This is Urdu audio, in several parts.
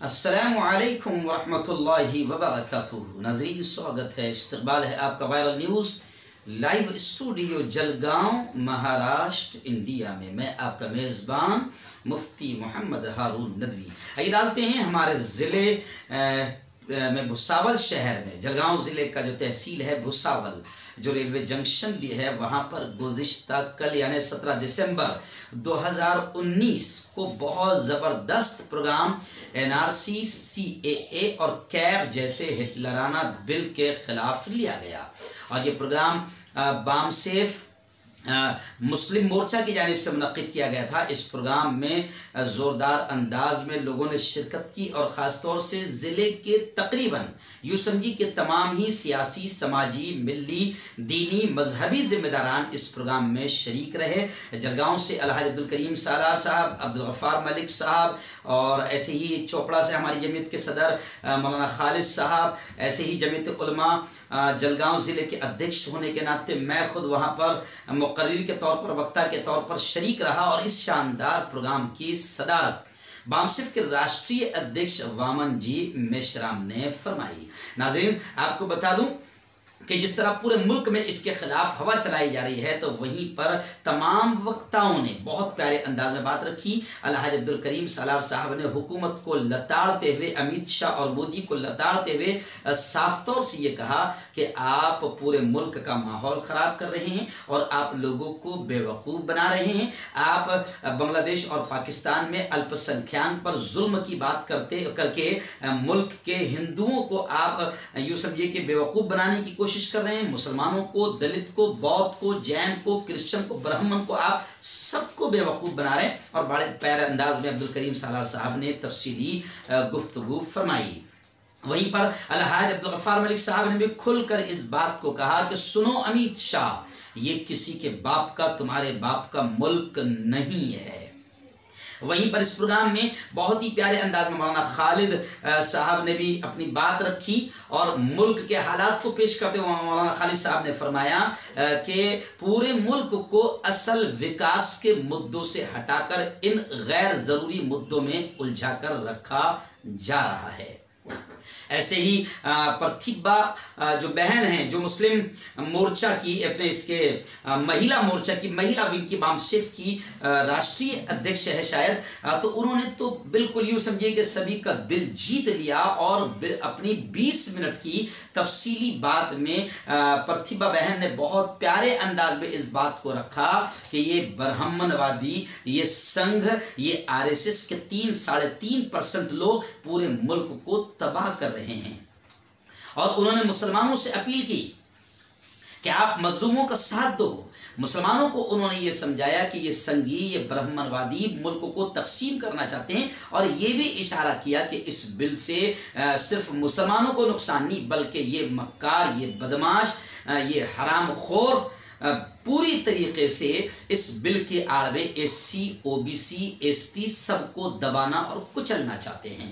السلام علیکم ورحمۃ اللہ وبرکاتہ۔ ناظرین، سواگت ہے۔ استقبال ہے آپ کا viral news live studio Jalgaon, Maharashtra, India میں۔ میں آپ کا میزبان مفتی محمد ہارون ندوی۔ آئیے ڈالتے ہیں ہمارے ضلع میں بھساول شہر میں۔ جلگاؤں ضلع کا جو تحصیل ہے بھساول جو ریلوے جنکشن بھی ہے، وہاں پر گزشتہ کل یعنی سترہ دسمبر دو ہزار انیس کو بہت زبردست programme N R C C A A اور کیب جیسے ہٹلرانہ بل کے خلاف لیا گیا۔ اور یہ پروگرام بام سیف مسلم مورچہ کی جانب سے منعقد کیا گیا تھا۔ اس پروگرام میں زوردار انداز میں لوگوں نے شرکت کی اور خاص طور سے ضلع کے تقریباً یوں سمجھی کہ تمام ہی سیاسی، سماجی، ملی، دینی، مذہبی ذمہ داران اس پروگرام میں شریک رہے۔ جلگاؤں سے الحاج عبدالکریم سالار صاحب، عبدالغفار ملک صاحب اور ایسے ہی چوپڑا سے ہماری جمعیت کے صدر مولانا خالد صاحب، ایسے ہی جمعیت علماء جلگاؤں ضلع کے ادھیش ہونے کے ناطے میں خود وہاں پر مقرر کے طور پر، وقتہ کے طور پر شریک رہا اور اس شاندار پروگرام کی صدارت بامسف کے راشٹری ادھیش وامن جی میشرام نے فرمائی۔ ناظرین، آپ کو بتا دوں کہ جس طرح پورے ملک میں اس کے خلاف ہوا چلائی جا رہی ہے، تو وہیں پر تمام وقتاؤں نے بہت پیارے انداز میں بات رکھی۔ الحاج عبدالکریم سالار صاحب نے حکومت کو لتاڑتے ہوئے امیت شاہ اور مودی کو لتاڑتے ہوئے صاف طور سے یہ کہا کہ آپ پورے ملک کا ماحول خراب کر رہے ہیں اور آپ لوگوں کو بے وقوف بنا رہے ہیں۔ آپ بنگلہ دیش اور پاکستان میں الپ سنکھیان پر ظلم کی بات کرتے، کر کے ملک کے ہندوؤں کو آپ یوں سمجھیے کہ بے وقوف بنانے کی کوشش کوشش کر رہے ہیں، مسلمانوں کو، دلت کو بودھ کو، جین کو، کرسچن کو، برہمن کو، آپ سب کو بے وقوف بنا رہے ہیں۔ اور بڑے پیر انداز میں عبدالکریم سالار صاحب نے تفصیلی گفتگو فرمائی۔ وہیں پر الحاج عبدالغفار ملک صاحب نے بھی کھل کر اس بات کو کہا کہ سنو امیت شاہ، یہ کسی کے باپ کا، تمہارے باپ کا ملک نہیں ہے۔ وہیں پر اس پروگرام میں بہت ہی پیارے انداز میں مولانا خالد صاحب نے بھی اپنی بات رکھی اور ملک کے حالات کو پیش کرتے ہوئے مولانا خالد صاحب نے فرمایا کہ پورے ملک کو اصل وکاس کے مدوں سے ہٹا کر ان غیر ضروری مدوں میں الجھا کر رکھا جا رہا ہے۔ ایسے ہی پرتھبا جو بہن ہیں، جو مسلم مورچہ کی، اپنے اس کے مہیلا مورچہ کی، مہیلا ونگ کی بام شف کی راشٹری ادھیکش ہے شاید۔ تو انہوں نے تو بالکل یوں سمجھے کہ سبھی کا دل جیت لیا اور اپنی بیس منٹ کی تفصیلی بات میں پرتھبا بہن نے بہت پیارے انداز میں اس بات کو رکھا کہ یہ برہمن وادی، یہ سنگھ، یہ آر ایس ایس کے تین، ساڑھے تین پرسنٹ لوگ پورے ملک کو تباہ کر رہے ہیں۔ اور انہوں نے مسلمانوں سے اپیل کی کہ آپ مظلوموں کا ساتھ دو۔ مسلمانوں کو انہوں نے یہ سمجھایا کہ یہ سنگی یہ برہمن وادی ملک کو تقسیم کرنا چاہتے ہیں۔ اور یہ بھی اشارہ کیا کہ اس بل سے صرف مسلمانوں کو نقصان نہیں، بلکہ یہ مکار، یہ بدماش یہ حرام خور پوری طریقے سے اس بل کے آڑ میں S C O B C S T سب کو دبانا اور کچلنا چاہتے ہیں۔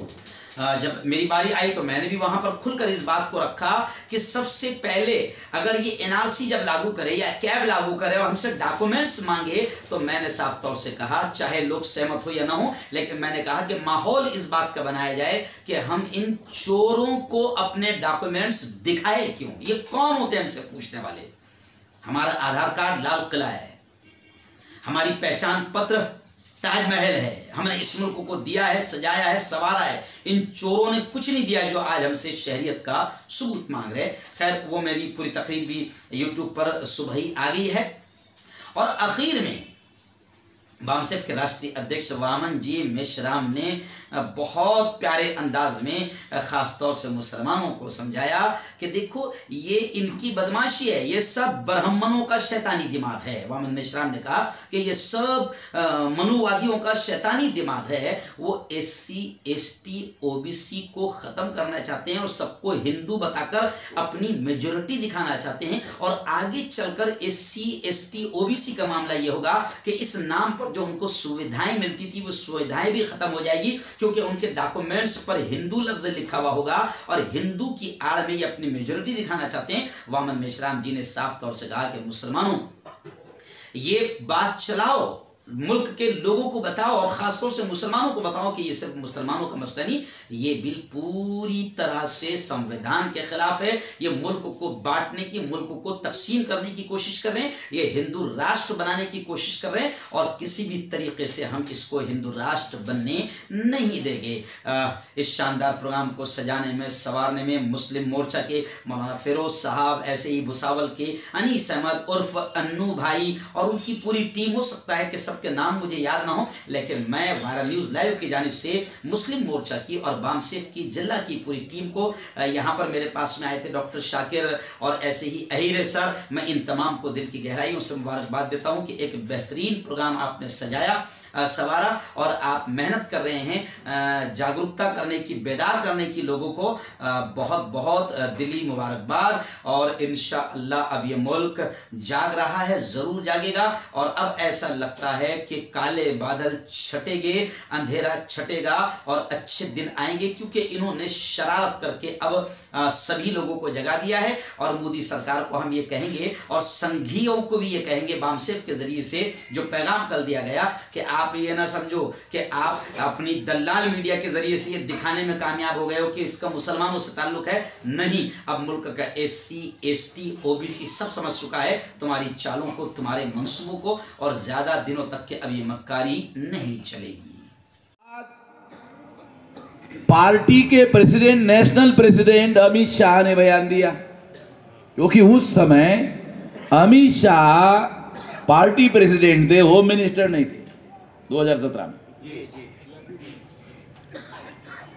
ہاں، جب میری باری آئی تو میں نے بھی وہاں پر کھل کر اس بات کو رکھا کہ سب سے پہلے اگر یہ این آر سی جب لاگو کرے یا کیب لاگو کرے اور ہم سے ڈاکومنٹس مانگے تو میں نے صاف طور سے کہا، چاہے لوگ سہمت ہو یا نہ ہو، لیکن میں نے کہا کہ ماحول اس بات کا بنایا جائے کہ ہم ان چوروں کو اپنے ڈاکومنٹس دکھائے کیوں؟ یہ کون ہوتے ہیں ہم سے پوچھنے والے؟ ہمارا آدھار کارڈ لال قلعہ ہے۔ ہماری پہچان پتر تاج محل ہے۔ ہم نے اس ملک کو دیا ہے، سجایا ہے سوارا ہے۔ ان چوروں نے کچھ نہیں دیا جو آج ہم سے شہریت کا ثبوت مانگ رہے خیر، وہ میری پوری تقریب بھی یوٹیوب پر صبح ہی آ گئی ہے۔ اور اخیر میں بامسف کے راشٹری ادھیکش وامن جی میشرام نے بہت پیارے انداز میں خاص طور سے مسلمانوں کو سمجھایا کہ دیکھو یہ ان کی بدماشی ہے، یہ سب برہمنوں کا شیطانی دماغ ہے۔ وامن میشرام نے کہا کہ یہ سب منووادیوں کا شیطانی دماغ ہے۔ وہ S C, S T, O B C کو ختم کرنا چاہتے ہیں اور سب کو ہندو بتا کر اپنی میجورٹی دکھانا چاہتے ہیں۔ اور آگے چل کر S C, S T, O B C کا معاملہ یہ ہوگا کہ اس نام پر جو ان کو سویدھائیں ملتی تھی، وہ سویدھائیں بھی ختم ہو جائے گی، کیونکہ ان کے ڈاکومنٹس پر ہندو لفظ لکھا ہوا ہوگا اور ہندو کی آڑ میں یہ اپنی میجورٹی دکھانا چاہتے ہیں۔ وامن میشرام جی نے صاف طور سے کہا کہ مسلمانوں، یہ بات چلاؤ۔ ملک کے لوگوں کو بتاؤ اور خاص طور سے مسلمانوں کو بتاؤ کہ یہ صرف مسلمانوں کا مسئلہ نہیں، یہ بل پوری طرح سے سمویدھان کے خلاف ہے۔ یہ ملک کو بانٹنے کی، ملک کو تقسیم کرنے کی کوشش کر رہے ہیں۔ یہ ہندو راشٹر بنانے کی کوشش کر رہے ہیں اور کسی بھی طریقے سے ہم اس کو ہندو راشٹر بننے نہیں دیں گے۔ اس شاندار پروگرام کو سجانے میں سوارنے میں مسلم مورچہ کے مولانا فیروز صاحب، ایسے ہی بساول کے انیس احمد عرف انو بھائی اور ان کی پوری ٹیم، ہو سکتا ہے کہ سب سب کے نام مجھے یاد نہ ہوں، لیکن میں وائرل نیوز لائیو کی جانب سے مسلم مورچہ کی اور بام سیف کی جلہ کی پوری ٹیم کو یہاں پر میرے پاس میں آئے تھے ڈاکٹر شاکر اور ایسے ہی اہیر سر۔ میں ان تمام کو دل کی گہرائیوں سے مبارکباد دیتا ہوں کہ ایک بہترین پروگرام آپ نے سجایا۔ سوارا اور آپ محنت کر رہے ہیں جاگروکتا کرنے کی، بیدار کرنے کی لوگوں کو بہت بہت دلی مبارکباد۔ اور انشاءاللہ اب یہ ملک جاگ رہا ہے، ضرور جاگے گا۔ اور اب ایسا لگتا ہے کہ کالے بادل چھٹے گے، اندھیرا چھٹے گا اور اچھے دن آئیں گے۔ کیونکہ انہوں نے شرارت کر کے اب سبھی لوگوں کو جگا دیا ہے۔ اور مودی سرکار کو ہم یہ کہیں گے اور سنگھیوں کو بھی یہ کہیں گے بامسف کے ذریعے سے جو پیغام کل دیا گیا کہ آپ آپ یہ نہ سمجھو کہ آپ اپنی دلال میڈیا کے ذریعے سے یہ دکھانے میں کامیاب ہو گئے ہو کہ اس کا مسلمانوں سے تعلق ہے نہیں۔ اب ملک کا S C S T O B C سب سمجھ چکا ہے۔ تمہاری چالوں کو، تمہارے منصوبوں کو اور زیادہ دنوں تک کے اب یہ مکاری نہیں چلے گی۔ پارٹی کے president, national president Amit Shah نے بیان دیا۔ کیونکہ اس سمے امیت شاہ پارٹی پریسیڈنٹ تھے ہوم منسٹر نہیں تھے۔ دو ہزار سترہ میں۔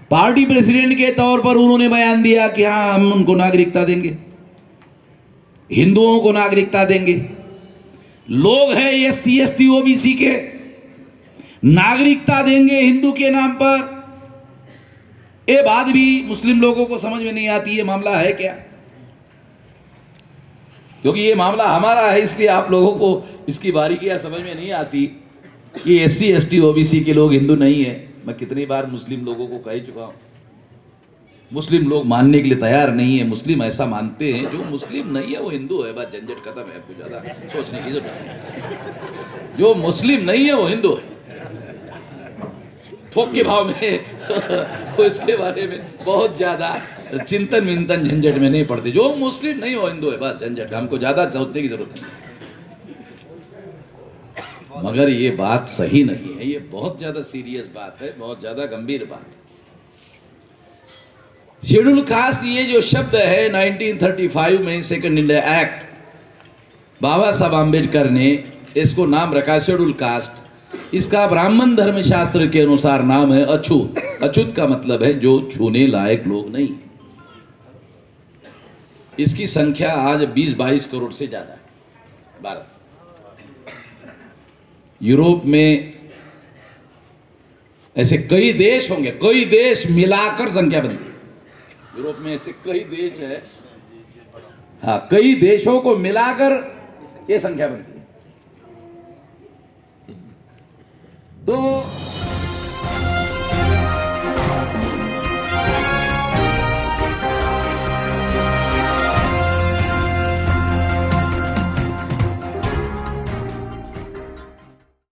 پارٹی پریسیڈنٹ کے طور پر انہوں نے بیان دیا کہ ہاں ہم ان کو ناگرکتا دیں گے۔ ہندوؤں کو ناگرکتا دیں گے۔ لوگ ہیں S C S T O B C کے۔ ناگرکتا دیں گے ہندو کے نام پر۔ یہ بات بھی مسلم لوگوں کو سمجھ میں نہیں آتی یہ معاملہ ہے کیا؟ کیونکہ یہ معاملہ ہمارا ہے اس لیے آپ لوگوں کو اس کی باریکیاں سمجھ میں نہیں آتی۔ یہ S C S T O B C کے لوگ ہندو نہیں ہیں۔ میں کتنی بار مسلم لوگوں کو کہہ چکا ہوں۔ مسلم لوگ ماننے کے لیے تیار نہیں ہے مسلم ایسا مانتے ہیں، جو مسلم نہیں ہے، وہ ہندو ہے۔ بات جھنجٹ ختم ہے کچھ زیادہ سوچنے کی ضرورت جو مسلم نہیں ہے، وہ ہندو ہے۔ تھوک کے بھاؤ میں اس کے بارے میں بہت زیادہ چنتن منتن جھنجٹ میں نہیں پڑتے جو مسلم نہیں ہو ہندو ہے۔ بس جھنجٹ ہم کو زیادہ سوچنے کی ضرورت نہیں۔ مگر یہ بات صحیح نہیں ہے، یہ بہت زیادہ سیریس بات ہے، بہت زیادہ گمبھیر بات ہے۔ شیڈول کاسٹ یہ جو شبد ہے، نائنٹین تھرٹی فائیو میں second India act, Baba Saheb Ambedkar نے اس کو نام رکھا، شیڈول کاسٹ۔ اس کا برہمن دھرم شاستر کے انوسار نام ہے اچھوت۔ اچھوت کا مطلب ہے جو چھونے لائق لوگ نہیں۔ اس کی سنکھیا آج بیس بائیس کروڑ سے زیادہ ہے۔ بھارت۔ یوروپ میں ایسے کئی دیش ہوں گے، کئی دیش ملا کر سنکھیا بنتی یوروپ میں ایسے کئی دیش ہے ہاں کئی دیشوں کو ملا کر یہ سنکھیا بنتی